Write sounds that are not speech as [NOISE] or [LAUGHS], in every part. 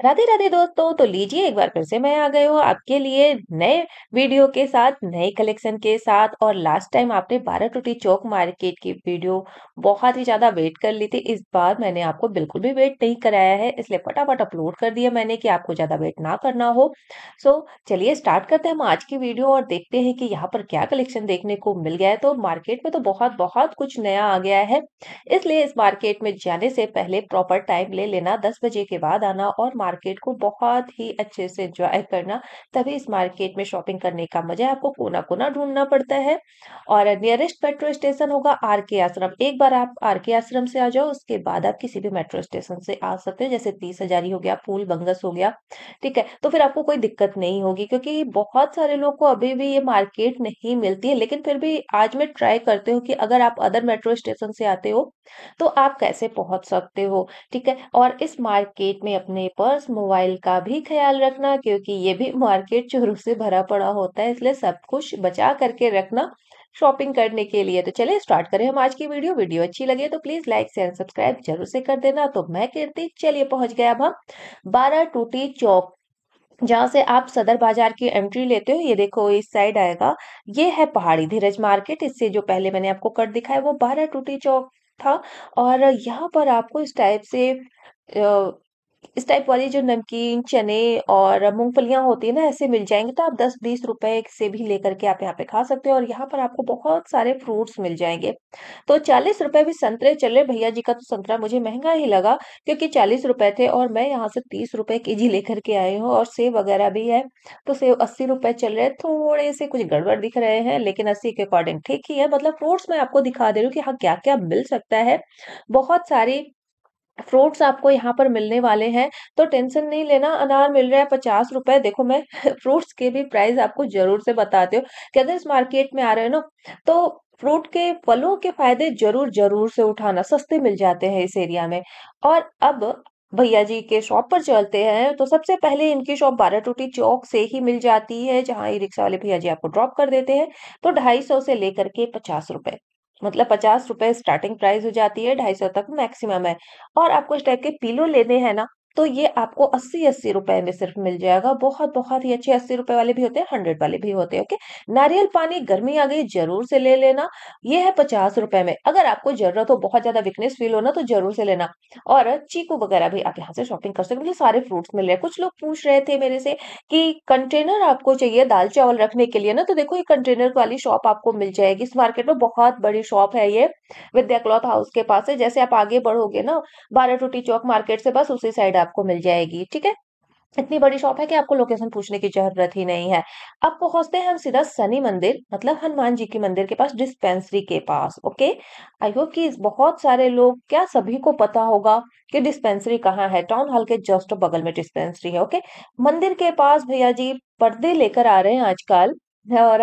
राधे राधे दोस्तों तो लीजिए एक बार फिर से मैं आ गई हूँ आपके लिए नए वीडियो के साथ, नए कलेक्शन के साथ और लास्ट टाइम आपने बारह टूटी चौक मार्केट की वीडियो बहुत ही ज़्यादा वेट कर ली थी। इस बार मैंने आपको बिल्कुल भी वेट नहीं कराया है, इसलिए फटाफट अपलोड कर दिया मैंने कि आपको ज़्यादा वेट ना करना हो। सो चलिए स्टार्ट करते हैं हम आज की वीडियो और देखते हैं कि यहाँ पर क्या कलेक्शन देखने को मिल गया है। तो मार्केट में तो बहुत बहुत कुछ नया आ गया है, इसलिए इस मार्केट में जाने से पहले प्रॉपर टाइम ले लेना, दस बजे के बाद आना और मार्केट को बहुत ही अच्छे से एंजॉय करना, तभी इस मार्केट में शॉपिंग करने का मज़ा आपको कोना कोना ढूंढना पड़ता है। और नियरेस्ट मेट्रो स्टेशन होगा आर के आश्रम। एक बार आप आर के आश्रम से आ जाओ, उसके बाद आप किसी भी मेट्रो स्टेशन से आ सकते हैं, जैसे तीस हजारी हो गया, फूल बंगस हो गया, ठीक है? तो फिर आपको कोई दिक्कत नहीं होगी, क्योंकि बहुत सारे लोग को अभी भी ये मार्केट नहीं मिलती है, लेकिन फिर भी आज मैं ट्राई करती हूँ कि अगर आप अदर मेट्रो स्टेशन से आते हो तो आप कैसे पहुँच सकते हो, ठीक है? और इस मार्केट में अपने पर्स मोबाइल का भी ख्याल रखना, क्योंकि ये भी मार्केट चोरों से भरा पड़ा होता है, इसलिए सब कुछ बचा करके रखना शॉपिंग करने के लिए। तो चलिए स्टार्ट करें हम आज की वीडियो। वीडियो अच्छी लगे तो प्लीज़ लाइक, शेयर, सब्सक्राइब ज़रूर से कर देना। तो मैं कीर्ति, चलिए पहुँच गए अब हम बारह टूटी चौक, जहाँ से आप सदर बाज़ार की एंट्री लेते हो। ये देखो, इस साइड आएगा। ये है पहाड़ी धीरज मार्केट। इससे जो पहले मैंने आपको कट दिखाया, वो बारह टूटी चौक था। और यहाँ पर आपको इस टाइप से इस टाइप वाली जो नमकीन, चने और मूंगफलियाँ होती है ना, ऐसे मिल जाएँगे तो आप दस बीस रुपए से भी लेकर के आप यहाँ पे खा सकते हो और यहाँ पर आपको बहुत सारे फ्रूट्स मिल जाएँगे। तो चालीस रुपए भी संतरे, चले भैया जी का तो संतरा मुझे महँगा ही लगा क्योंकि चालीस रुपए थे और मैं यहाँ से तीस रुपए के जी लेकर के आई हूँ और सेब वगैरह भी है। तो सेब अस्सी रुपए चल रहे थोड़े से कुछ गड़बड़ दिख रहे हैं लेकिन अस्सी के अकॉर्डिंग ठीक ही है। मतलब फ्रूट्स मैं आपको दिखा दे रही हूँ कि हाँ क्या क्या मिल सकता है। बहुत सारी फ्रूट्स आपको यहाँ पर मिलने वाले हैं तो टेंशन नहीं लेना, अनार मिल रहा है पचास रुपए, देखो मैं [LAUGHS] फ्रूट्स के भी प्राइस आपको ज़रूर से बताते हो कि अगर इस मार्केट में आ रहे हो ना तो फ्रूट के फलों के फ़ायदे ज़रूर ज़रूर से उठाना, सस्ते मिल जाते हैं इस एरिया में। और अब भैया जी के शॉप पर चलते हैं तो सबसे पहले इनकी शॉप बारह टूटी चौक से ही मिल जाती है, जहाँ ई रिक्शा वाले भैया जी आपको ड्रॉप कर देते हैं तो ढाई सौ से लेकर के पचास रुपए। मतलब पचास रुपए स्टार्टिंग प्राइस हो जाती है, ढाई सौ तक मैक्सिमम है। और आपको इस टाइप के पीलो लेने हैं ना तो ये आपको अस्सी अस्सी रुपए में सिर्फ़ मिल जाएगा। बहुत बहुत ही अच्छे अस्सी रुपए वाले भी होते हैं, हंड्रेड वाले भी होते हैं, ओके? नारियल पानी गर्मी आ गई, ज़रूर से ले लेना। ये है पचास रुपए में। अगर आपको ज़रूरत हो, बहुत ज़्यादा वीकनेस फील हो ना तो ज़रूर से लेना। और चीकू वगैरह भी आप यहाँ से शॉपिंग कर सकते मतलब सारे फ्रूट्स मिल रहे हैं। कुछ लोग पूछ रहे थे मेरे से कि कंटेनर आपको चाहिए दाल चावल रखने के लिए ना तो देखो ये कंटेनर वाली शॉप आपको मिल जाएगी। इस मार्केट में बहुत बड़ी शॉप है ये, विद्या क्लॉथ हाउस के पास है जैसे आप आगे बढ़ोगे ना बारह टूटी चौक मार्केट से, बस उसी साइड आपको मिल जाएगी, ठीक है? इतनी बड़ी शॉप है कि आपको लोकेशन पूछने की ज़रूरत ही नहीं है। अब पहुँचते हैं हम सीधा शनि मंदिर मतलब हनुमान जी के मंदिर के पास डिस्पेंसरी के पास ओके आई होप कि बहुत सारे लोग, क्या सभी को पता होगा कि डिस्पेंसरी कहाँ है? टाउन हॉल के जस्ट बगल में डिस्पेंसरी है ओके मंदिर के पास भैया जी पर्दे लेकर आ रहे हैं आजकल, और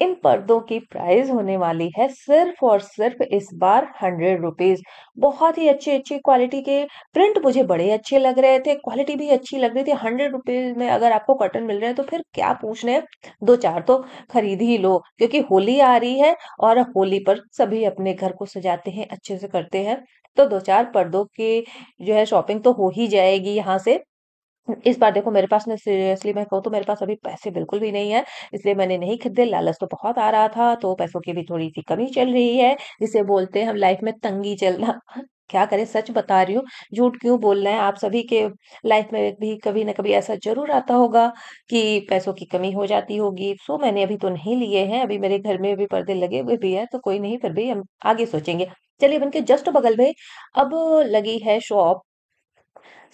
इन पर्दों की प्राइस होने वाली है सिर्फ़ और सिर्फ़ इस बार हंड्रेड रुपीज़ बहुत ही अच्छी अच्छी क्वालिटी के प्रिंट मुझे बड़े अच्छे लग रहे थे क्वालिटी भी अच्छी लग रही थी। हंड्रेड रुपीज़ में अगर आपको कॉटन मिल रहे हैं तो फिर क्या पूछने दो चार तो खरीद ही लो, क्योंकि होली आ रही है और होली पर सभी अपने घर को सजाते हैं, अच्छे से करते हैं। तो दो चार पर्दों की जो है शॉपिंग तो हो ही जाएगी यहाँ से। इस बार देखो मेरे पास ना सीरियसली मैं कहूँ तो मेरे पास अभी पैसे बिल्कुल भी नहीं है, इसलिए मैंने नहीं खरीदे, लालच तो बहुत आ रहा था तो पैसों की भी थोड़ी सी कमी चल रही है, जिसे बोलते हैं हम लाइफ में तंगी चलना क्या करें, सच बता रही हूँ, झूठ क्यों बोलना है आप सभी के लाइफ में भी कभी ना कभी ऐसा ज़रूर आता होगा कि पैसों की कमी हो जाती होगी। सो मैंने अभी तो नहीं लिए हैं, अभी मेरे घर में भी पर्दे लगे हुए भी है तो कोई नहीं, फिर भी हम आगे सोचेंगे। चलिए बन के जस्ट बगल में अब लगी है शॉप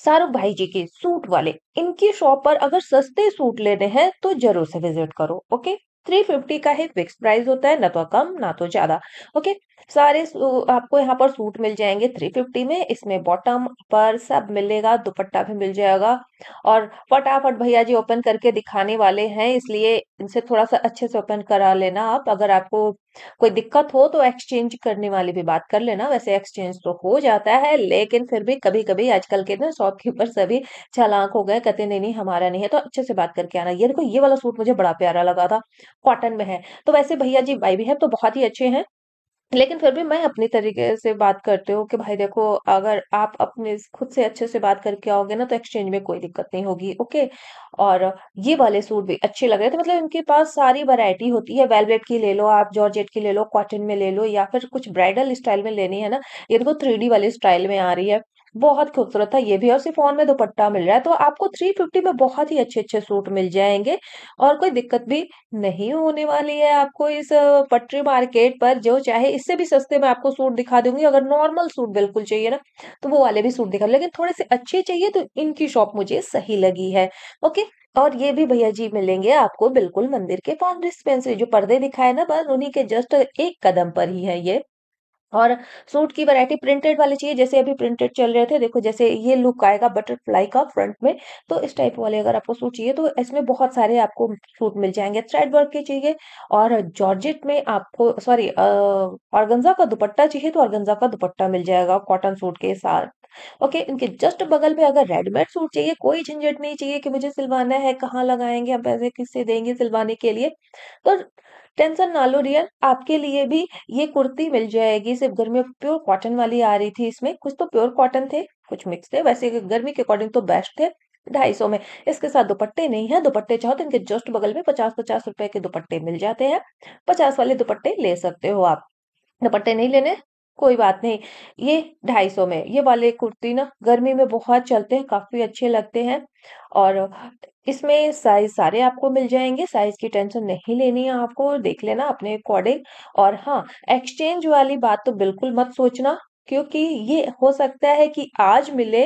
शाहरुख भाई जी के सूट वाले, इनकी शॉप पर अगर सस्ते सूट लेने हैं तो ज़रूर से विज़िट करो ओके थ्री फिफ्टी का ही फिक्स प्राइस होता है, ना तो कम, ना तो ज़्यादा ओके सारे आपको यहाँ पर सूट मिल जाएँगे थ्री फिफ्टी में, इसमें बॉटम पर सब मिलेगा, दुपट्टा भी मिल जाएगा, और फटाफट भैया जी ओपन करके दिखाने वाले हैं, इसलिए इनसे थोड़ा सा अच्छे से ओपन करा लेना आप, अगर आपको कोई दिक्कत हो तो एक्सचेंज करने वाले भी बात कर लेना। वैसे एक्सचेंज तो हो जाता है, लेकिन फिर भी कभी कभी आजकल के ना शॉपकीपर सभी चालाक हो गए, कहते नहीं नहीं, हमारा नहीं है। तो अच्छे से बात करके आना। ये देखो, ये वाला सूट मुझे बड़ा प्यारा लगा था। कॉटन में है। तो वैसे भैया जी भाई भी है तो बहुत ही अच्छे हैं। लेकिन फिर भी मैं अपने तरीके से बात करती हूँ कि भाई देखो, अगर आप अपने खुद से अच्छे से बात करके आओगे ना तो एक्सचेंज में कोई दिक्कत नहीं होगी ओके और ये वाले सूट भी अच्छे लग रहे थे मतलब इनके पास सारी वैरायटी होती है। वेलवेट की ले लो आप जॉर्जेट की ले लो कॉटन में ले लो, या फिर कुछ ब्राइडल स्टाइल में लेनी है ना देखो थ्री वाले स्टाइल में आ रही है। बहुत खूबसूरत था, ये भी, और शिफॉन में दुपट्टा मिल रहा है तो आपको थ्री फिफ्टी में बहुत ही अच्छे अच्छे सूट मिल जाएँगे, और कोई दिक्कत भी नहीं होने वाली है आपको इस पटरी मार्केट पर, जो चाहे इससे भी सस्ते में आपको सूट दिखा दूँगी, अगर नॉर्मल सूट बिल्कुल चाहिए ना तो वो वाले भी सूट दिखा लेकिन थोड़े से अच्छे चाहिए तो इनकी शॉप मुझे सही लगी है, ओके? और ये भी भैया जी मिलेंगे आपको बिल्कुल मंदिर के पास डिस्पेंसरी जो पर्दे दिखाए ना बस, उन्हीं के जस्ट एक कदम पर ही है ये। और सूट की वैरायटी प्रिंटेड वाले चाहिए, जैसे अभी प्रिंटेड चल रहे थे, देखो जैसे ये लुक आएगा बटरफ्लाई का फ्रंट में तो इस टाइप वाले अगर आपको सूट चाहिए तो इसमें बहुत सारे आपको सूट मिल जाएँगे। थ्रेड वर्क के चाहिए और जॉर्जेट में आपको सॉरी ऑर्गेन्जा का दुपट्टा चाहिए तो ऑर्गेन्जा का दुपट्टा मिल जाएगा कॉटन सूट के साथ। ओके इनके जस्ट बगल में अगर रेडीमेड सूट चाहिए, कोई झंझट नहीं चाहिए कि मुझे सिलवाना है, कहाँ लगाएँगे, हम पैसे किससे देंगे सिलवाने के लिए। तो टेंशन ना लो रियल आपके लिए भी ये कुर्ती मिल जाएगी। सिर्फ़ गर्मी प्योर कॉटन वाली आ रही थी इसमें। कुछ तो प्योर कॉटन थे, कुछ मिक्स थे। वैसे गर्मी के अकॉर्डिंग तो बेस्ट थे, ढाई सौ में। इसके साथ दुपट्टे नहीं है। दुपट्टे चाहो तो इनके जस्ट बगल में पचास पचास रुपए के दुपट्टे मिल जाते हैं। पचास वाले दुपट्टे ले सकते हो आप। दुपट्टे नहीं लेने कोई बात नहीं। ये ढाई सौ में, ये वाले कुर्ती ना गर्मी में बहुत चलते हैं, काफ़ी अच्छे लगते हैं और इसमें साइज़ सारे आपको मिल जाएँगे साइज़ की टेंशन नहीं लेनी है आपको, देख लेना अपने अकॉर्डिंग और हाँ एक्सचेंज वाली बात तो बिल्कुल मत सोचना। क्योंकि ये हो सकता है कि आज मिले,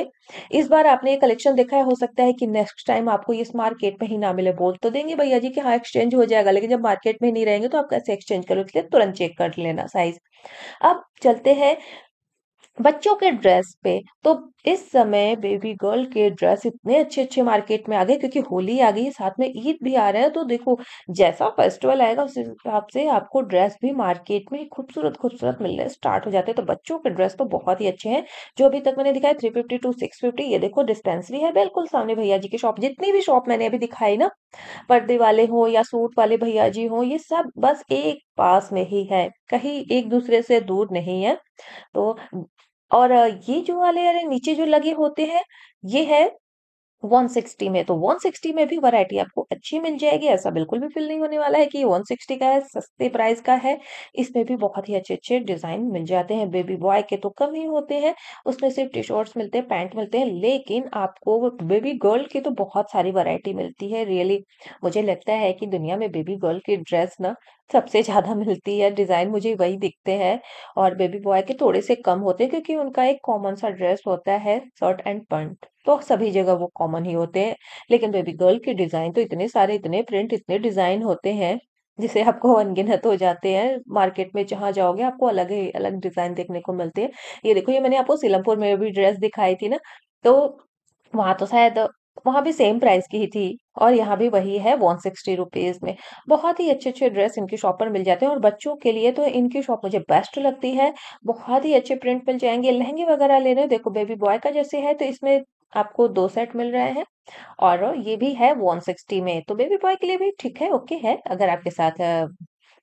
इस बार आपने ये कलेक्शन देखा है, हो सकता है कि नेक्स्ट टाइम आपको इस मार्केट में ही ना मिले, बोल तो देंगे भैया जी कि हाँ एक्सचेंज हो जाएगा, लेकिन जब मार्केट में नहीं रहेंगे तो आप कैसे एक्सचेंज करो इसलिए तुरंत चेक कर लेना साइज़ अब चलते हैं बच्चों के ड्रेस पे तो इस समय बेबी गर्ल के ड्रेस इतने अच्छे अच्छे मार्केट में आ गए, क्योंकि होली आ गई, साथ में ईद भी आ रहा है तो देखो, जैसा फेस्टिवल आएगा, उस हिसाब से आपको ड्रेस भी मार्केट में खूबसूरत खूबसूरत मिलने स्टार्ट हो जाते हैं। तो बच्चों के ड्रेस तो बहुत ही अच्छे हैं, जो अभी तक मैंने दिखाया three fifty to six fifty ये देखो डिस्पेंसरी है, बिल्कुल सामने भैया जी की शॉप जितनी भी शॉप मैंने अभी दिखाई ना पर्दे वाले हो या सूट वाले भैया जी हो, ये सब बस एक पास में ही है, कहीं एक दूसरे से दूर नहीं है। तो और ये जो वाले अरे नीचे जो लगे होते हैं, ये है 160 में तो 160 में भी वैरायटी आपको अच्छी मिल जाएगी। ऐसा बिल्कुल भी फील नहीं होने वाला है कि ये 160 का है, सस्ते प्राइस का है। इसमें भी बहुत ही अच्छे अच्छे डिज़ाइन मिल जाते हैं। बेबी बॉय के तो कम ही होते हैं, उसमें सिर्फ़ टी शर्ट्स मिलते हैं पैंट मिलते हैं, लेकिन आपको बेबी गर्ल की तो बहुत सारी वैरायटी मिलती है। रियली मुझे लगता है कि दुनिया में बेबी गर्ल की ड्रेस ना सबसे ज़्यादा मिलती है, डिज़ाइन मुझे वही दिखते हैं और बेबी बॉय के थोड़े से कम होते हैं क्योंकि उनका एक कॉमन सा ड्रेस होता है शर्ट एंड पैंट तो सभी जगह वो कॉमन ही होते हैं। लेकिन बेबी गर्ल के डिज़ाइन तो इतने सारे, इतने प्रिंट इतने डिज़ाइन होते हैं, जिसे आपको अनगिनत हो जाते हैं। मार्केट में जहाँ जाओगे आपको अलग ही, अलग डिज़ाइन देखने को मिलते हैं। ये देखो, ये मैंने आपको सीलमपुर में भी ड्रेस दिखाई थी ना तो वहाँ तो शायद, वहाँ भी सेम प्राइस की ही थी। और यहाँ भी वही है वन सिक्सटी रुपीज़ में। बहुत ही अच्छे अच्छे ड्रेस इनकी शॉप पर मिल जाते हैं और बच्चों के लिए तो इनकी शॉप मुझे बेस्ट लगती है। बहुत ही अच्छे प्रिंट मिल जाएँगे। लहंगे वगैरह ले रहे हो, देखो बेबी बॉय का जैसे है तो इसमें आपको दो सेट मिल रहे हैं और ये भी है 160 में। तो बेबी बॉय के लिए भी ठीक है ओके है अगर आपके साथ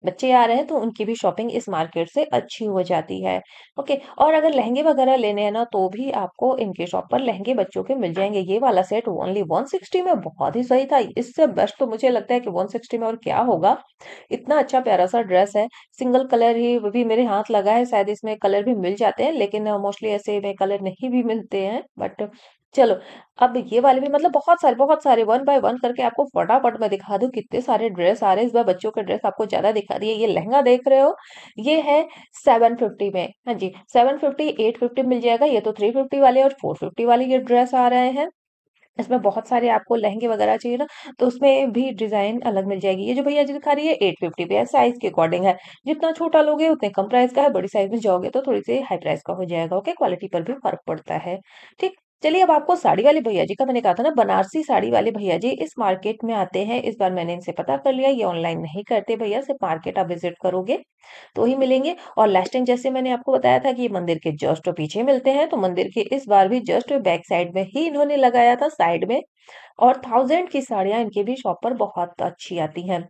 बच्चे आ रहे हैं तो उनकी भी शॉपिंग इस मार्केट से अच्छी हो जाती है। ओके, और अगर लहंगे वगैरह लेने हैं ना तो भी आपको इनके शॉप पर लहंगे बच्चों के मिल जाएँगे। ये वाला सेट ओनली 160 में बहुत ही सही था। इससे बेस्ट तो मुझे लगता है कि 160 में और क्या होगा। इतना अच्छा प्यारा सा ड्रेस है। सिंगल कलर ही भी मेरे हाथ लगा है, शायद इसमें कलर भी मिल जाते हैं, लेकिन मोस्टली ऐसे में कलर नहीं भी मिलते हैं, बट चलो, अब ये वाले भी मतलब बहुत सारे बहुत सारे वन बाय वन करके आपको फटाफट मैं दिखा दूँ कितने सारे ड्रेस आ रहे हैं। इस बार बच्चों के ड्रेस आपको ज़्यादा दिखा है ये लहंगा देख रहे हो, ये है सेवन फिफ्टी में। हाँ जी सेवन फिफ्टी एट फिफ्टी मिल जाएगा। ये तो थ्री फिफ्टी वाले और फोर फिफ्टी वाले ये ड्रेस आ रहे हैं। इसमें बहुत सारे आपको लहंगे वगैरह चाहिए ना तो उसमें भी डिज़ाइन अलग मिल जाएगी। ये जो भैया जी दिखा रही है एट फिफ्टी पे साइज़ के अकॉर्डिंग है। जितना छोटा लोगे, उतने कम प्राइस का है। बड़ी साइज़ में जाओगे तो थोड़ी सी हाई प्राइस का हो जाएगा। ओके क्वालिटी पर भी फ़र्क पड़ता है। ठीक? चलिए अब आपको साड़ी वाले भैया जी का मैंने कहा था ना, बनारसी साड़ी वाले भैया जी, इस मार्केट में आते हैं, इस बार मैंने इनसे पता कर लिया, ये ऑनलाइन नहीं करते भैया, सिर्फ़ मार्केट आप विज़िट करोगे तो ही मिलेंगे। और लास्ट टाइम जैसे मैंने आपको बताया था कि ये मंदिर के जस्ट पीछे मिलते हैं तो मंदिर के इस बार भी जस्ट बैक साइड में ही इन्होंने लगाया था साइड में। और थाउज़ेंड की साड़ियाँ इनके भी शॉप पर बहुत अच्छी आती हैं।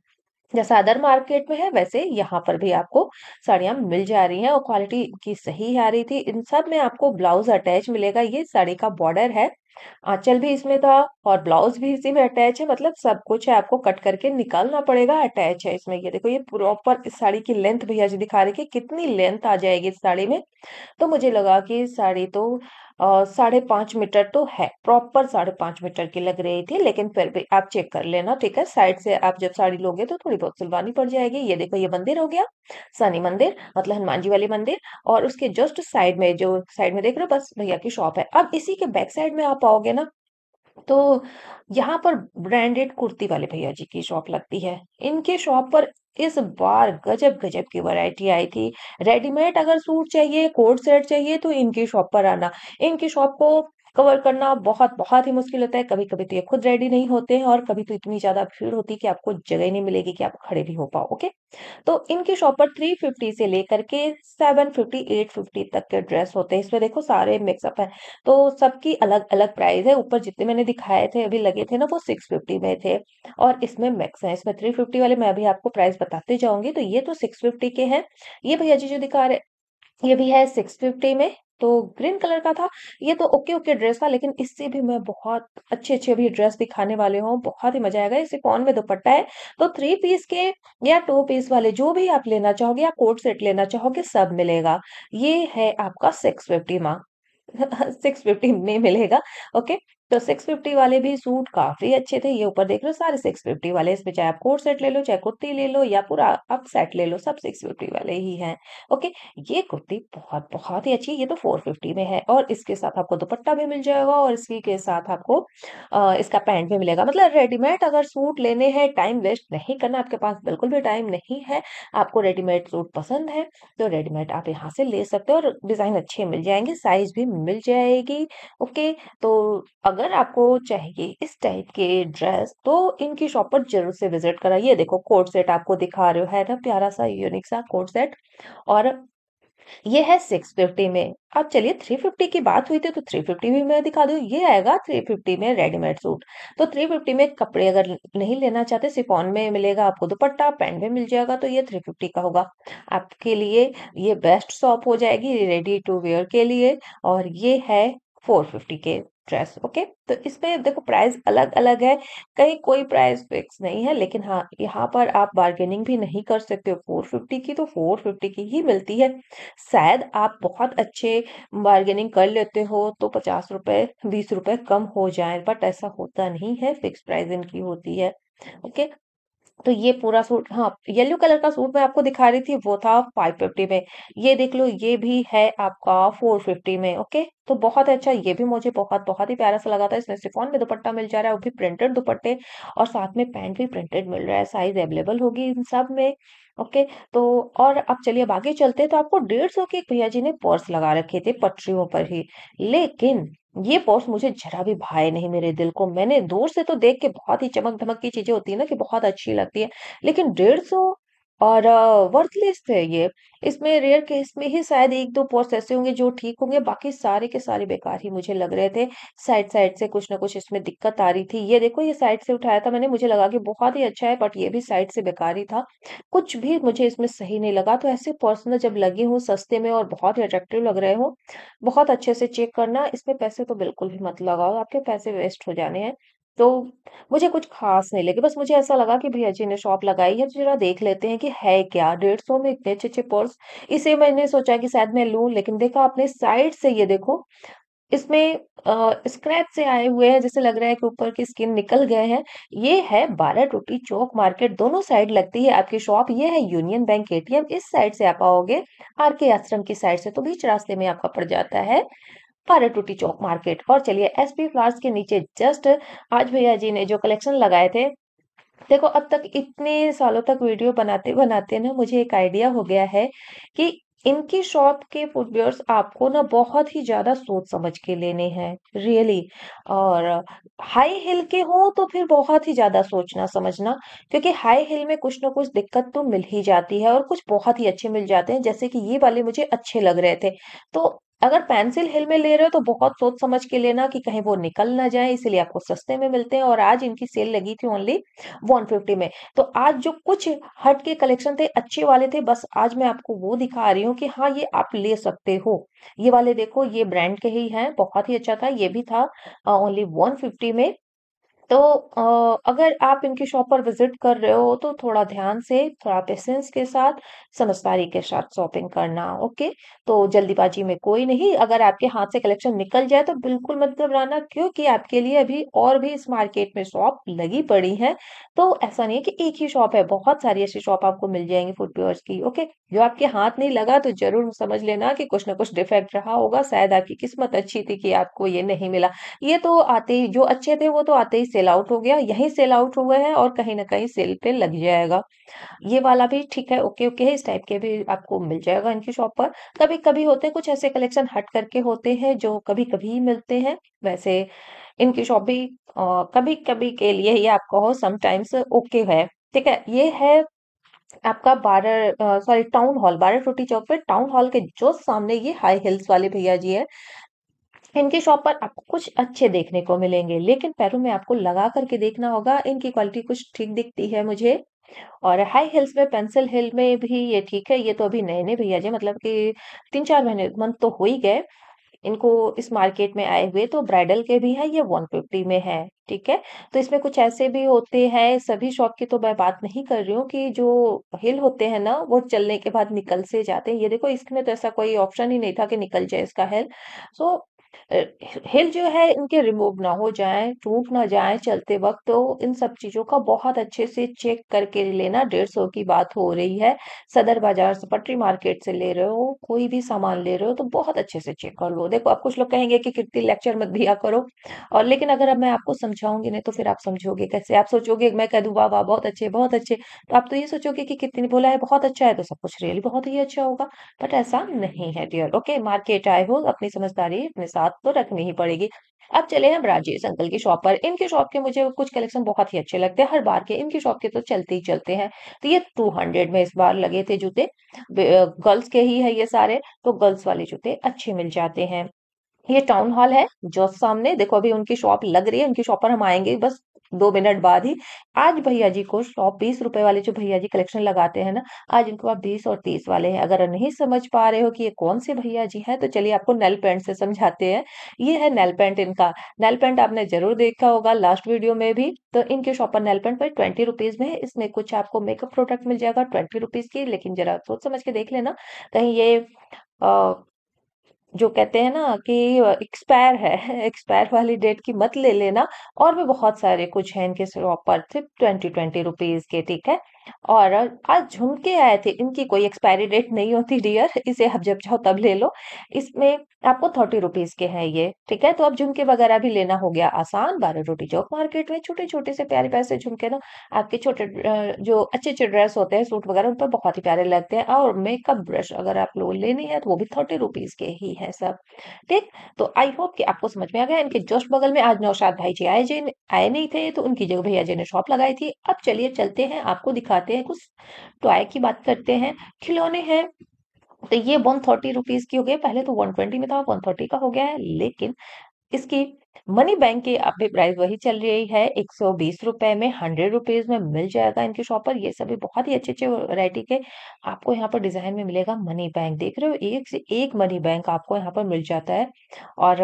जैसा अदर मार्केट में है, वैसे यहाँ पर भी आपको साड़ियाँ मिल जा रही हैं और क्वालिटी की सही आ रही थी। इन सब में आपको ब्लाउज अटैच मिलेगा, ये साड़ी का बॉर्डर है। आंचल भी इसमें था और ब्लाउज भी इसी में अटैच है मतलब सब कुछ है, आपको कट करके निकालना पड़ेगा, अटैच है इसमें। ये देखो, ये प्रॉपर इस साड़ी की लेंथ भैया जी दिखा रही कि कितनी लेंथ आ जाएगी इस साड़ी में। तो मुझे लगा कि साड़ी तो साढ़े पाँच मीटर तो है। प्रॉपर साढ़े पाँच मीटर की लग रही थी, लेकिन फिर भी आप चेक कर लेना, ठीक है? साइड से आप जब साड़ी लोगे तो थोड़ी बहुत सिलवानी पड़ जाएगी। ये देखो, ये मंदिर हो गया, सनी मंदिर मतलब हनुमान जी वाली मंदिर, और उसके जस्ट साइड में जो साइड में देख रहे हो, बस भैया की शॉप है। अब इसी के बैक साइड में आप आओगे ना तो यहाँ पर ब्रांडेड कुर्ती वाले भैया जी की शॉप लगती है। इनके शॉप पर इस बार गजब गजब की वैरायटी आई थी। रेडीमेड अगर सूट चाहिए कोट सेट चाहिए तो इनकी शॉप पर आना। इनकी शॉप को कवर करना बहुत बहुत ही मुश्किल होता है। कभी कभी तो ये खुद रेडी नहीं होते हैं और कभी तो इतनी ज़्यादा भीड़ होती है कि आपको जगह नहीं मिलेगी कि आप खड़े भी हो पाओ ओके तो इनकी शॉप पर 350 से लेकर के 750 850 तक के ड्रेस होते हैं। इसमें देखो सारे मिक्सअप है। तो सबकी अलग अलग प्राइस है। ऊपर जितने मैंने दिखाए थे, अभी लगे थे ना, वो 650 में थे और इसमें मैक्स है। इसमें 350 वाले मैं अभी आपको प्राइस बताते जाऊँगी। तो ये तो 650 के हैं। ये भैया जी जो दिखा रहे ये भी है 650 में। तो ग्रीन कलर का था। ये तो ओके ओके ड्रेस था, लेकिन इससे भी मैं बहुत अच्छे अच्छे भी ड्रेस दिखाने वाले हूँ, बहुत ही मज़ा आएगा। इसे कौन में दुपट्टा है? तो थ्री पीस के या टू पीस वाले जो भी आप लेना चाहोगे, या कोट सेट लेना चाहोगे, सब मिलेगा। ये है आपका six fifty mark six fifty में मिलेगा ओके तो सिक्स फिफ्टी वाले भी सूट काफ़ी अच्छे थे ये ऊपर देख लो सारे सिक्स फिफ्टी वाले इसमें चाहे आप कोट सेट ले लो चाहे कुर्ती ले लो या पूरा आप सेट ले लो सब सिक्स फिफ्टी वाले ही हैं। ओके ये कुर्ती बहुत बहुत ही अच्छी है ये तो फोर फिफ्टी में है और इसके साथ आपको दुपट्टा भी मिल जाएगा और इसी के साथ आपको आ, इसका पैंट भी मिलेगा। मतलब रेडीमेड अगर सूट लेने हैं टाइम वेस्ट नहीं करना आपके पास बिल्कुल भी टाइम नहीं है आपको रेडीमेड सूट पसंद है तो रेडीमेड आप यहाँ से ले सकते हो और डिज़ाइन अच्छे मिल जाएँगे साइज़ भी मिल जाएगी। ओके तो अगर अगर आपको चाहिए इस टाइप के ड्रेस तो इनकी शॉप पर ज़रूर से विज़िट कराइए। देखो कोट सेट आपको दिखा रहे हो, है ना? प्यारा सा यूनिक सा कोट सेट और ये है सिक्स फिफ्टी में। अब चलिए थ्री फिफ्टी की बात हुई थी तो थ्री फिफ्टी भी मैं दिखा दूँ। ये आएगा थ्री फिफ्टी में रेडीमेड सूट तो थ्री फिफ्टी में कपड़े अगर नहीं लेना चाहते सिफॉन में मिलेगा, आपको दुपट्टा पैंट भी मिल जाएगा तो ये थ्री फिफ्टी का होगा। आपके लिए ये बेस्ट शॉप हो जाएगी रेडी टू वेयर के लिए। और ये है फोर फिफ्टी के। ड्रेस ओके तो इसमें देखो प्राइस अलग अलग है। कहीं कोई प्राइस फिक्स नहीं है, लेकिन हाँ यहाँ पर आप बार्गेनिंग भी नहीं कर सकते हो। फोर फिफ्टी की तो फोर फिफ्टी की ही मिलती है। शायद आप बहुत अच्छे बार्गेनिंग कर लेते हो तो पचास रुपए, बीस रुपए कम हो जाए बट ऐसा होता नहीं है। फिक्स प्राइस इनकी होती है ओके तो ये पूरा सूट हाँ येलो कलर का सूट मैं आपको दिखा रही थी, वो था फाइव फिफ्टी में। ये देख लो, ये भी है आपका फोर फिफ्टी में, ओके? तो बहुत अच्छा ये भी मुझे बहुत बहुत ही प्यारा सा लगा था। इसमें सिफोन में दुपट्टा मिल जा रहा है, वो भी प्रिंटेड दुपट्टे, और साथ में पैंट भी प्रिंटेड मिल रहा है साइज़ अवेलेबल होगी इन सब में, ओके? तो और अब चलिए, अब आगे चलते तो आपको डेढ़ सौ के भैया जी ने पर्स लगा रखे थे पटरियों पर ही। लेकिन ये पोस्ट मुझे जरा भी भाए नहीं मेरे दिल को। मैंने दूर से तो देख के बहुत ही चमक धमक की चीज़ें होती है ना कि बहुत अच्छी लगती है। लेकिन डेढ़ सौ और वर्थलेस थे ये। इसमें रेयर केस में ही शायद एक दो पोस्ट ऐसे होंगे जो ठीक होंगे, बाकी सारे के सारे बेकार ही मुझे लग रहे थे। साइड साइड से कुछ ना कुछ इसमें दिक्कत आ रही थी। ये देखो, ये साइड से उठाया था मैंने, मुझे लगा कि बहुत ही अच्छा है बट ये भी साइड से बेकार ही था। कुछ भी मुझे इसमें सही नहीं लगा तो ऐसे पर्सनल जब लगे हूँ सस्ते में और बहुत ही अट्रैक्टिव लग रहे हो, बहुत अच्छे से चेक करना, इसमें पैसे तो बिल्कुल भी मत लगाओ, आपके पैसे वेस्ट हो जाने हैं। तो मुझे कुछ खास नहीं लगे, बस मुझे ऐसा लगा कि भैया जी ने शॉप लगाई है तो जरा देख लेते हैं कि है क्या। डेढ़ सौ में इतने अच्छे अच्छे पर्स, इसे मैंने सोचा कि शायद मैं लूँ, लेकिन देखा आपने साइड से, ये देखो, इसमें स्क्रैच से आए हुए हैं, जैसे लग रहा है कि ऊपर की स्किन निकल गए हैं। ये है बारह टूटी चौक मार्केट, दोनों साइड लगती है आपकी शॉप। ये है यूनियन बैंक एटीएम इस साइड से आप आओगे, आर के आश्रम की साइड से तो बीच रास्ते में आपका पड़ जाता है। टूटी चौक मार्केट। और चलिए एसपी फ्लावर्स के नीचे जस्ट आज भैया जी ने जो कलेक्शन लगाए थे, देखो, अब तक इतने सालों तक वीडियो बनाते बनाते ना मुझे एक आइडिया हो गया है कि इनकी शॉप के फुटवेयर्स आपको ना बहुत ही ज़्यादा सोच समझ के लेने हैं रियली और हाई हिल के हो तो फिर बहुत ही ज़्यादा सोचना, समझना, क्योंकि हाई हिल में कुछ ना कुछ दिक्कत तो मिल ही जाती है और कुछ बहुत ही अच्छे मिल जाते हैं, जैसे कि ये वाले मुझे अच्छे लग रहे थे। तो अगर पेंसिल हिल में ले रहे हो तो बहुत सोच समझ के लेना कि कहीं वो निकल ना जाए, इसीलिए आपको सस्ते में मिलते हैं और आज इनकी सेल लगी थी ओनली 150 में। तो आज जो कुछ हट के कलेक्शन थे, अच्छे वाले थे, बस आज मैं आपको वो दिखा रही हूँ कि हाँ ये आप ले सकते हो। ये वाले देखो, ये ब्रांड के ही हैं, बहुत ही अच्छा था, ये भी था ओनली वन में। तो अगर आप इनकी शॉप पर विज़िट कर रहे हो तो थोड़ा ध्यान से, थोड़ा पेशेंस के साथ, समझदारी के साथ शॉपिंग करना, ओके? तो जल्दीबाजी में कोई नहीं। अगर आपके हाथ से कलेक्शन निकल जाए तो बिल्कुल मत घबराना, क्योंकि आपके लिए अभी और भी इस मार्केट में शॉप लगी पड़ी है। तो ऐसा नहीं है कि एक ही शॉप है, बहुत सारी ऐसी शॉप आपको मिल जाएँगी फुटवेयर्स की, ओके? जो आपके हाथ नहीं लगा तो ज़रूर समझ लेना कि कुछ ना कुछ डिफेक्ट रहा होगा, शायद आपकी किस्मत अच्छी थी कि आपको ये नहीं मिला। ये तो आते ही, जो अच्छे थे वो तो आते ही आउट हो गया, यही सेल आउट हुए हैं और कहीं ना कहीं सेल पे लग जाएगा। ये वाला भी ठीक है, ओके ओके है, इस टाइप के भी आपको मिल जाएगा इनकी शॉप पर। कभी कभी होते हैं, कुछ ऐसे कलेक्शन हट करके होते हैं, जो कभी कभी मिलते हैं, वैसे इनकी शॉप भी कभी कभी के लिए ही आप कहो समटाइम्स ओके है, ठीक है। ये है आपका बारह सॉरी, टाउन हॉल, बारह टोटी चौक पे। टाउन हॉल के जो सामने ये हाई हिल्स वाले भैया जी है इनकी शॉप पर आपको कुछ अच्छे देखने को मिलेंगे, लेकिन पैरों में आपको लगा करके देखना होगा, इनकी क्वालिटी कुछ ठीक दिखती है मुझे। और हाई हिल्स में, पेंसिल हिल में भी ये ठीक है, ये तो अभी नए नए भैया जी मतलब कि तीन चार महीने, मंथ तो हो ही गए, इनको इस मार्केट में आए हुए तो ब्राइडल के भी है, ये 150 में है, ठीक है? तो इसमें कुछ ऐसे भी होते हैं, सभी शॉप की तो मैं बात नहीं कर रही हूँ कि जो हिल होते हैं ना, वो चलने के बाद निकल से जाते हैं। ये देखो, इसमें तो ऐसा कोई ऑप्शन ही नहीं था कि निकल जाए इसका हिल। सो हिल जो है इनके रिमूव ना हो जाए, टूट ना जाए चलते वक्त तो इन सब चीज़ों का बहुत अच्छे से चेक करके लेना, डेढ़ सौ की बात हो रही है। सदर बाज़ार से, पटरी मार्केट से ले रहे हो, कोई भी सामान ले रहे हो तो बहुत अच्छे से चेक कर लो। देखो आप कुछ लोग कहेंगे कि कितनी लेक्चर मत दिया करो, और लेकिन अगर अब मैं आपको समझाऊँगी नहीं तो फिर आप समझोगे कैसे? आप सोचोगे, मैं कह दूँ वाह वाह बहुत अच्छे बहुत अच्छे। तो आप तो ये सोचोगे कि कितनी बोला है, बहुत अच्छा है। तो सब कुछ रियली बहुत ही अच्छा होगा। बट ऐसा नहीं है डियर ओके मार्केट आए हो, अपनी समझदारी अपने साथ तो रखनी ही पड़ेगी। अब चले हम राजेश अंकल की शॉप पर। इनकी शॉप के मुझे कुछ कलेक्शन बहुत ही अच्छे लगते हैं। हर बार के इनकी शॉप के तो चलते ही चलते हैं। तो ये टू हंड्रेड में इस बार लगे थे जूते। गर्ल्स के ही है ये सारे। तो गर्ल्स वाले जूते अच्छे मिल जाते हैं। ये टाउन हॉल है, जो सामने। देखो अभी उनकी शॉप लग रही है। उनकी शॉप पर हम आएँगे। बस दो मिनट बाद ही आज भैया जी को सौ बीस रुपए वाले जो भैया जी कलेक्शन लगाते हैं ना, आज इनको आप बीस और तीस वाले हैं। अगर नहीं समझ पा रहे हो कि ये कौन से भैया जी हैं तो चलिए आपको नेल पेंट से समझाते हैं। ये है नेल पेंट इनका। नेल पेंट आपने ज़रूर देखा होगा लास्ट वीडियो में भी। तो इनके शॉप पर नेल पेंट पर ट्वेंटी रुपीज़ में है। इसमें कुछ आपको मेकअप प्रोडक्ट मिल जाएगा ट्वेंटी रुपीज़ की, लेकिन जरा सोच समझ के देख लेना। कहीं ये जो कहते हैं ना कि एक्सपायर है [LAUGHS] एक्सपायर वाली डेट की मत ले लेना। और भी बहुत सारे कुछ हैं इनके शॉप पर, सिर्फ़ ट्वेंटी ट्वेंटी रुपीज़ के, ठीक है? और आज झुमके आए थे, इनकी कोई एक्सपायरी डेट नहीं होती डियर इसे आप जब चाहो तब ले लो। इसमें आपको थर्टी रुपीज़ के हैं ये, ठीक है? तो अब झुमके वगैरह भी लेना हो गया आसान, बारह रोटी चौक मार्केट में छोटे छोटे से प्यारे प्यारे से झुमके ना। आपके छोटे जो अच्छे अच्छे ड्रेस होते हैं, सूट वगैरह, उन पर बहुत ही प्यारे लगते हैं। और मेकअप ब्रश अगर आप लोग लेनी है तो वो भी थर्टी रुपीज़ के ही है। सब। ठीक? तो आई होप कि आपको समझ में आ गया इनके जस्ट बगल में आज नौशाद भाई जी आए जी आए नहीं थे तो उनकी जगह भैया जी ने शॉप लगाई थी। अब चलिए चलते हैं, आपको दिखाते हैं, कुछ टॉय की बात करते हैं। खिलौने हैं। तो ये वन थर्टी रुपीज़ की हो गई। पहले तो वन ट्वेंटी में था वन थर्टी का हो गया है, लेकिन इसकी मनी बैंक की अभी प्राइस वही चल रही है। एक सौ बीस रुपए में हंड्रेड रुपीज़ में मिल जाएगा इनकी शॉप पर ये सभी बहुत ही अच्छे अच्छे वैरायटी के आपको यहाँ पर डिज़ाइन में मिलेगा मनी बैंक देख रहे हो, एक से एक मनी बैंक आपको यहाँ पर मिल जाता है और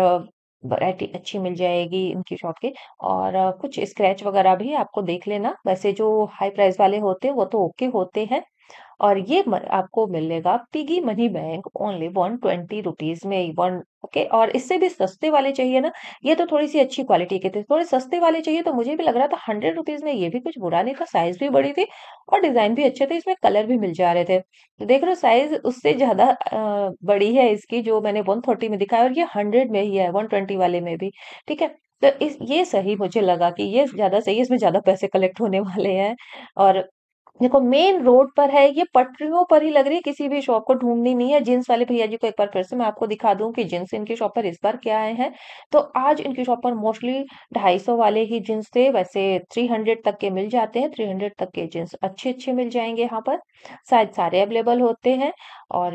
वैरायटी अच्छी मिल जाएगी इनकी शॉप की। और कुछ स्क्रैच वगैरह भी आपको देख लेना। वैसे जो हाई प्राइस वाले होते हैं, वो तो ओके होते हैं। और ये आपको मिलेगा piggy money bank only one twenty rupees में वन ओके? और इससे भी सस्ते वाले चाहिए ना, ये तो थोड़ी सी अच्छी क्वालिटी के थे। थोड़े सस्ते वाले चाहिए तो मुझे भी लग रहा था हंड्रेड रुपीज़ में ये भी कुछ बुरा नहीं था साइज़ भी बड़ी थी और डिज़ाइन भी अच्छे थे, इसमें कलर भी मिल जा रहे थे। तो देख रहे हो साइज़ उससे ज़्यादा बड़ी है इसकी जो मैंने वन में दिखाया और ये हंड्रेड में ही है, वन ट्वेंटी वाले में भी, ठीक है? तो इस, ये सही मुझे लगा कि ये ज़्यादा सही है, इसमें ज़्यादा पैसे कलेक्ट होने वाले हैं और देखो मेन रोड पर है, ये पटरियों पर ही लग रही है, किसी भी शॉप को ढूंढनी नहीं है। जींस वाले भैया जी को एक बार फिर से मैं आपको दिखा दूँ कि जींस इनकी शॉप पर इस बार क्या आए हैं। तो आज इनकी शॉप पर मोस्टली ढाई सौ वाले ही जींस थे। वैसे थ्री हंड्रेड तक के मिल जाते हैं। थ्री हंड्रेड तक के जींस अच्छे अच्छे मिल जाएँगे यहाँ पर। शायद सारे अवेलेबल होते हैं और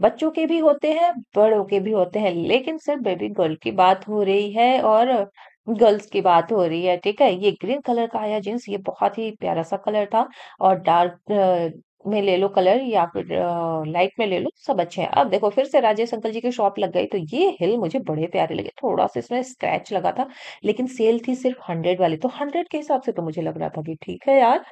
बच्चों के भी होते हैं, बड़ों के भी होते हैं। लेकिन सिर्फ़ बेबी गर्ल की बात हो रही है और गर्ल्स की बात हो रही है, ठीक है? ये ग्रीन कलर का आया जींस, ये बहुत ही प्यारा सा कलर था और डार्क में ले लो कलर या फिर लाइट में ले लो, सब अच्छे हैं। अब देखो, फिर से राजेश अंकल जी की शॉप लग गई तो ये हिल मुझे बड़े प्यारे लगे। थोड़ा सा इसमें स्क्रैच लगा था, लेकिन सेल थी सिर्फ़ हंड्रेड वाली तो हंड्रेड के हिसाब से तो मुझे लग रहा था कि ठीक है यार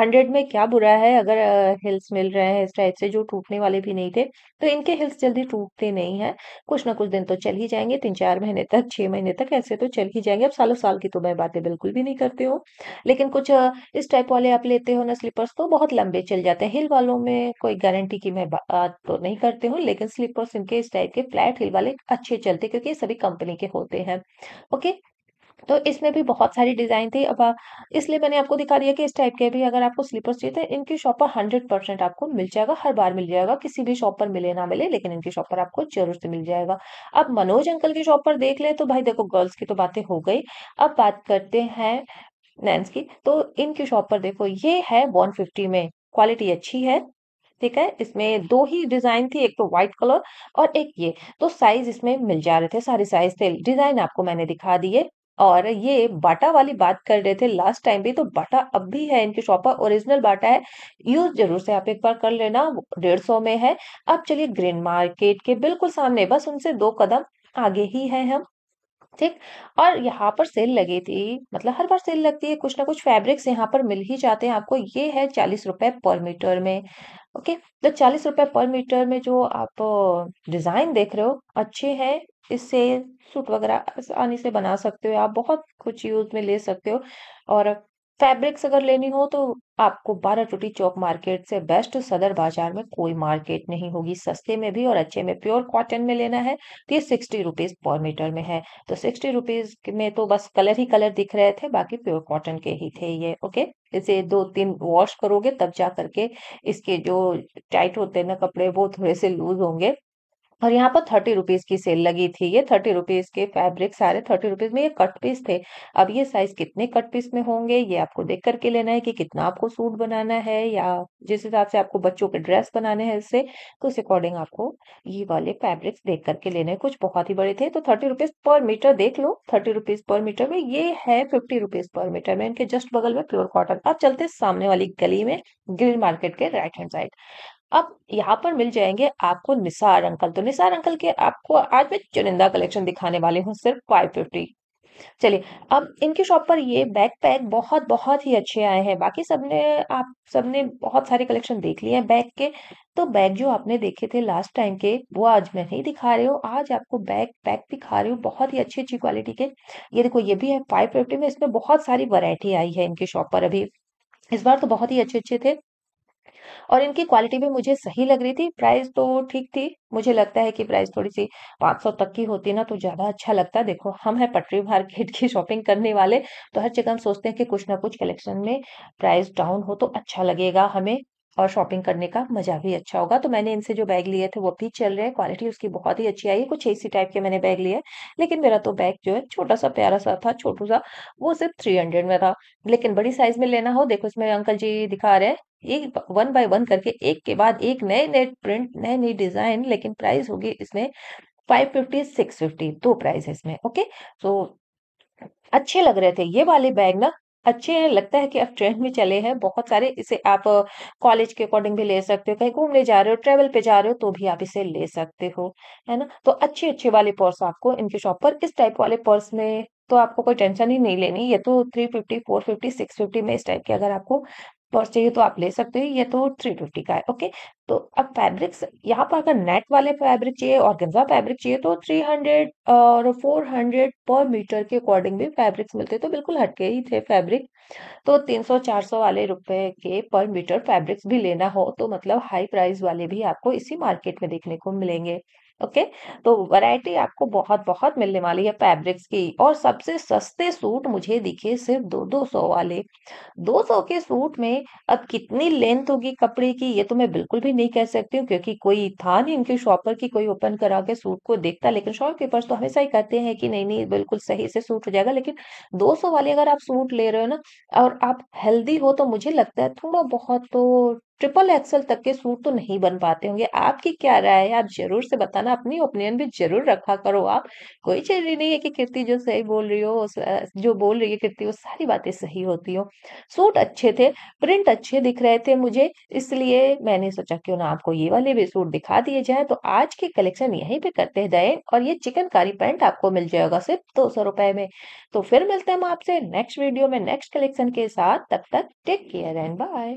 हंड्रेड में क्या बुरा है? अगर हिल्स मिल रहे हैं इस टाइप से जो टूटने वाले भी नहीं थे तो इनके हिल्स जल्दी टूटते नहीं है। कुछ ना कुछ दिन तो चल ही जाएँगे तीन चार महीने तक, छह महीने तक ऐसे तो चल ही जाएँगे। अब सालों साल की तो मैं बातें बिल्कुल भी नहीं करती हूँ। लेकिन कुछ इस टाइप वाले आप लेते हो ना स्लीपर्स तो बहुत लंबे चल जाते हैं। हिल वालों में कोई गारंटी की मैं बात तो नहीं करती हूँ, लेकिन स्लीपर्स इनके इस टाइप के फ्लैट हिल वाले अच्छे चलते क्योंकि ये सभी कंपनी के होते हैं। ओके? तो इसमें भी बहुत सारी डिज़ाइन थी। अब इसलिए मैंने आपको दिखा दिया कि इस टाइप के भी अगर आपको स्लीपर्स चाहिए थे इनकी शॉप पर हंड्रेड परसेंट आपको मिल जाएगा, हर बार मिल जाएगा। किसी भी शॉप पर मिले, ना मिले, लेकिन इनकी शॉप पर आपको ज़रूर से मिल जाएगा। अब मनोज अंकल की शॉप पर देख ले तो भाई देखो गर्ल्स की तो बातें हो गई। अब बात करते हैं नैन्स की। तो इनकी शॉप पर देखो, ये है वन फिफ्टी में। क्वालिटी अच्छी है, ठीक है? इसमें दो ही डिज़ाइन थी, एक तो व्हाइट कलर और एक ये। तो साइज़ इसमें मिल जा रहे थे, सारे साइज़ थे। डिज़ाइन आपको मैंने दिखा दिए और ये बाटा वाली बात कर रहे थे लास्ट टाइम भी तो बाटा अब भी है इनकी शॉप पर ओरिजिनल बाटा है। यूज़ ज़रूर से आप एक बार कर लेना डेढ़ सौ में है। अब चलिए ग्रीन मार्केट के बिल्कुल सामने, बस उनसे दो कदम आगे ही है हम। ठीक? और यहाँ पर सेल लगी थी मतलब हर बार सेल लगती है, कुछ ना कुछ फैब्रिक्स यहाँ पर मिल ही जाते हैं। आपको ये है चालीस रुपए पर मीटर में, ओके? तो चालीस रुपए पर मीटर में जो आप डिज़ाइन देख रहे हो, अच्छे हैं, इससे सूट वगैरह आसानी से बना सकते हो, आप बहुत कुछ यूज़ में ले सकते हो। और फैब्रिक्स अगर लेनी हो तो आपको बारह टूटी चौक मार्केट से बेस्ट सदर बाज़ार में कोई मार्केट नहीं होगी। सस्ते में भी और अच्छे में प्योर कॉटन में लेना है तो ये सिक्सटी रुपीज़ पर मीटर में है। तो सिक्सटी रुपीज़ में तो बस कलर ही कलर दिख रहे थे, बाकी प्योर कॉटन के ही थे ये, ओके? इसे दो तीन वॉश करोगे तब जा करके इसके जो टाइट होते हैं ना कपड़े, वो थोड़े से लूज होंगे। और यहाँ पर थर्टी रुपीज़ की सेल लगी थी, ये थर्टी रुपीज़ के फैब्रिक सारे थर्टी रुपीज़ में ये कट पीस थे। अब ये साइज़ कितने कट पीस में होंगे, ये आपको देख करके लेना है कि कितना आपको सूट बनाना है या जिस हिसाब से आपको बच्चों के ड्रेस बनाने हैं इससे तो उस अकॉर्डिंग आपको ये वाले फैब्रिक्स देख करके लेने कुछ बहुत ही बड़े थे तो थर्टी रुपीज़ पर मीटर देख लो, थर्टी रुपीज़ पर मीटर में, ये है फिफ्टी रुपीज़ पर मीटर में, इनके जस्ट बगल में प्योर कॉटन। अब चलते सामने वाली गली में, ग्रीन मार्केट के राइट हैंड साइड अब यहाँ पर मिल जाएँगे आपको निसार अंकल। तो निसार अंकल के आपको आज मैं चुनिंदा कलेक्शन दिखाने वाली हूँ सिर्फ़ फाइव फिफ्टी चलिए, अब इनकी शॉप पर ये बैक पैक बहुत बहुत ही अच्छे आए हैं। बाकी सबने, आप सबने बहुत सारे कलेक्शन देख लिए हैं बैग के। तो बैग जो आपने देखे थे लास्ट टाइम के, वो आज मैं नहीं दिखा रही हूँ। आज आपको बैग पैक दिखा रही हूँ बहुत ही अच्छी अच्छी क्वालिटी के। ये देखो, ये भी है फाइव फिफ्टी में। इसमें बहुत सारी वरायटी आई है इनकी शॉप पर अभी। इस बार तो बहुत ही अच्छे अच्छे थे। और इनकी क्वालिटी भी मुझे सही लग रही थी। प्राइस तो ठीक थी। मुझे लगता है कि प्राइस थोड़ी सी 500 तक की होती ना तो ज़्यादा अच्छा लगता। देखो, हम है पटरी मार्केट की शॉपिंग करने वाले तो हर जगह हम सोचते हैं कि कुछ ना कुछ कलेक्शन में प्राइस डाउन हो तो अच्छा लगेगा हमें और शॉपिंग करने का मज़ा भी अच्छा होगा। तो मैंने इनसे जो बैग लिए थे वो भी चल रहे हैं। क्वालिटी उसकी बहुत ही अच्छी आई है। कुछ इसी टाइप के मैंने बैग लिए लेकिन मेरा तो बैग जो है छोटा सा, प्यारा सा था, छोटू सा, वो सिर्फ़ थ्री हंड्रेड में था। लेकिन बड़ी साइज़ में लेना हो, देखो इसमें अंकल जी दिखा रहे हैं। एक वन बाय वन करके एक के बाद एक नए नए प्रिंट नए नई डिज़ाइन लेकिन प्राइस होगी इसमें फाइव फिफ्टी सिक्स फिफ्टी दो प्राइस है इसमें ओके तो अच्छे लग रहे थे ये वाले बैग ना। अच्छे लगता है कि अब ट्रेंड में चले हैं। बहुत सारे इसे आप कॉलेज के अकॉर्डिंग भी ले सकते हो, कहीं घूमने जा रहे हो ट्रेवल पे जा रहे हो तो भी आप इसे ले सकते हो, है ना? तो अच्छे अच्छे वाले पर्स आपको इनके शॉप पर, इस टाइप वाले पर्स में तो आपको कोई टेंशन ही नहीं लेनी। ये तो three fifty four fifty six fifty में इस टाइप के अगर आपको पर्स चाहिए तो आप ले सकते हो, ये तो थ्री फिफ्टी का है ओके तो अब फैब्रिक्स यहाँ पर अगर नेट वाले फैब्रिक चाहिए और गंजा फैब्रिक चाहिए तो थ्री हंड्रेड और फोर हंड्रेड पर मीटर के अकॉर्डिंग भी फैब्रिक्स मिलते तो बिल्कुल हटके ही थे फैब्रिक तो तीन सौ, चार सौ वाले रुपए के पर मीटर फैब्रिक्स भी लेना हो तो मतलब हाई प्राइस वाले भी आपको इसी मार्केट में देखने को मिलेंगे। ओके? तो वैरायटी आपको बहुत बहुत मिलने वाली है फैब्रिक्स की और सबसे सस्ते सूट मुझे दिखे सिर्फ़ दो दो सौ वाले। दो सौ के सूट में अब कितनी लेंथ होगी कपड़े की ये तो मैं बिल्कुल भी नहीं कह सकती हूँ, क्योंकि कोई था नहीं उनके शॉपर की कोई ओपन करा के सूट को देखता, लेकिन शॉपकीपर्स तो हमेशा ही कहते हैं कि नहीं नहीं, बिल्कुल सही से सूट हो जाएगा, लेकिन दो सौ वाले अगर आप सूट ले रहे हो ना और आप हेल्दी हो तो मुझे लगता है थोड़ा बहुत तो ट्रिपल एक्सल तक के सूट तो नहीं बन पाते होंगे। आपकी क्या राय है? आप ज़रूर से बताना, अपनी ओपिनियन भी ज़रूर रखा करो आप। कोई ज़रूरी नहीं है कि कीर्ति जो सही बोल रही हो जो बोल रही है कीर्ति वो सारी बातें सही होती हो। सूट अच्छे थे प्रिंट अच्छे दिख रहे थे मुझे, इसलिए मैंने सोचा क्यों ना आपको ये वाले भी सूट दिखा दिए जाए। तो आज के कलेक्शन यहीं पे करते हैं और ये चिकनकारी पैंट आपको मिल जाएगा सिर्फ़ दो सौ रुपए में। तो फिर मिलते हैं हम आपसे नेक्स्ट वीडियो में नेक्स्ट कलेक्शन के साथ। तब तक टेक केयर एंड बाय